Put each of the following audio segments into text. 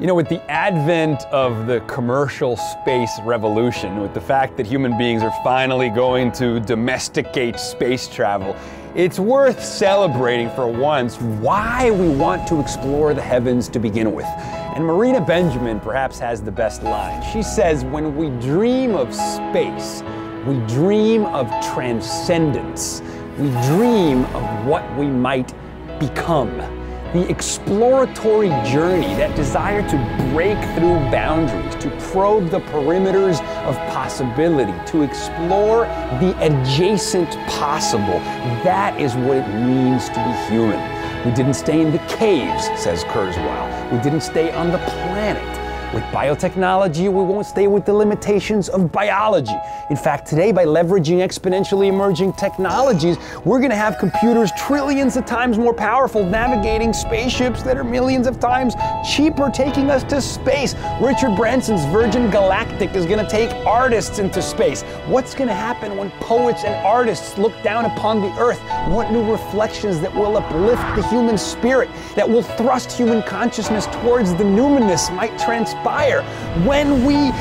You know, with the advent of the commercial space revolution, with the fact that human beings are finally going to domesticate space travel, it's worth celebrating for once why we want to explore the heavens to begin with. And Marina Benjamin perhaps has the best line. She says, When we dream of space, we dream of transcendence. We dream of what we might become the exploratory journey, that desire to break through boundaries, to probe the perimeters of possibility, to explore the adjacent possible. That is what it means to be human. We didn't stay in the caves, says Kurzweil. We didn't stay on the planet. With biotechnology, we won't stay with the limitations of biology. In fact, today, by leveraging exponentially emerging technologies, we're going to have computers trillions of times more powerful, navigating spaceships that are millions of times cheaper, taking us to space. Richard Branson's Virgin Galactic is going to take artists into space. What's going to happen when poets and artists look down upon the earth? What new reflections that will uplift the human spirit, that will thrust human consciousness towards the numinous might transpire? Inspire, when we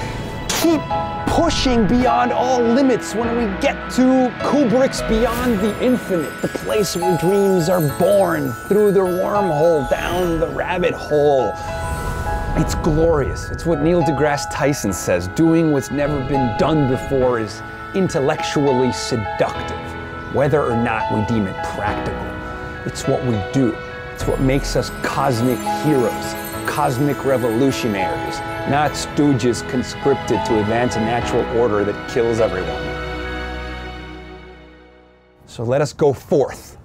keep pushing beyond all limits, when we get to Kubrick's Beyond the Infinite, the place where dreams are born through the wormhole, down the rabbit hole. It's glorious. It's what Neil deGrasse Tyson says doing what's never been done before is intellectually seductive, whether or not we deem it practical. It's what we do, it's what makes us cosmic heroes cosmic revolutionaries, not stooges conscripted to advance a natural order that kills everyone. So let us go forth